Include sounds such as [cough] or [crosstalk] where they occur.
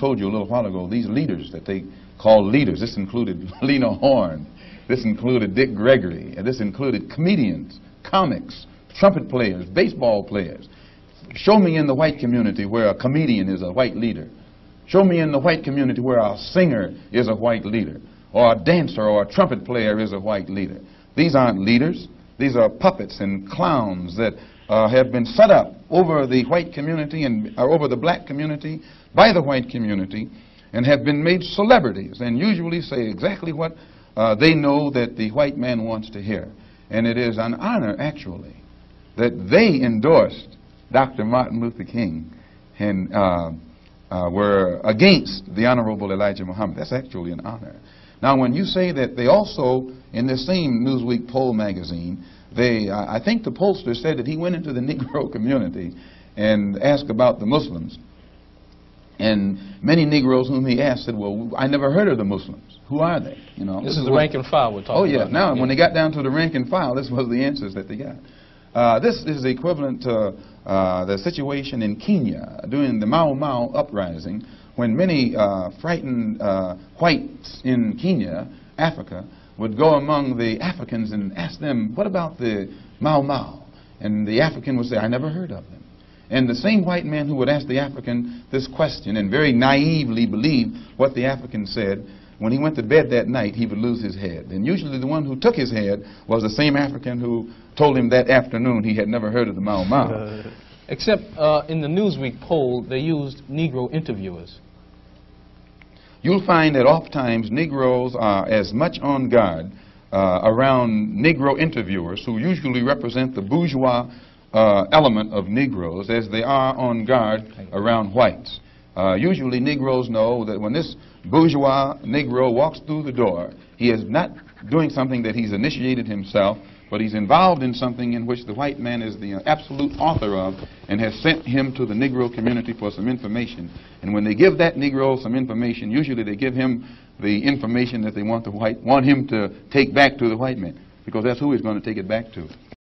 told you a little while ago, these leaders that they call leaders, this included [laughs] Lena Horne, this included Dick Gregory, and this included comedians, comics, trumpet players, baseball players. Show me in the white community where a comedian is a white leader. Show me in the white community where a singer is a white leader, or a dancer or a trumpet player is a white leader. These aren't leaders. These are puppets and clowns that uh, have been set up over the white community and uh, over the black community by the white community and have been made celebrities and usually say exactly what uh, they know that the white man wants to hear. And it is an honor, actually, that they endorsed Dr. Martin Luther King and uh, uh, were against the Honorable Elijah Muhammad. That's actually an honor. Now, when you say that they also, in the same Newsweek poll magazine, they, I think the pollster said that he went into the [laughs] Negro community and asked about the Muslims. And many Negroes whom he asked said, well, I never heard of the Muslims. Who are they? You know, this, is the rank and file we're talking about. Oh, yeah. About now, yeah. when they got down to the rank and file, this was the answers that they got. Uh, this is equivalent to uh, the situation in Kenya during the Mau Mau uprising when many uh, frightened uh, whites in Kenya, Africa, would go among the Africans and ask them, what about the Mau Mau? And the African would say, I never heard of them. And the same white man who would ask the African this question and very naively believe what the African said, when he went to bed that night, he would lose his head. And usually the one who took his head was the same African who told him that afternoon he had never heard of the Mau Mau. Except uh, in the Newsweek poll, they used Negro interviewers. You'll find that oftentimes Negroes are as much on guard uh, around Negro interviewers who usually represent the bourgeois uh, element of Negroes as they are on guard around whites. Uh, usually Negroes know that when this bourgeois Negro walks through the door, he is not doing something that he's initiated himself, but he's involved in something in which the white man is the absolute author of and has sent him to the Negro community for some information. And when they give that Negro some information, usually they give him the information that they want the white want him to take back to the white man, because that's who he's going to take it back to.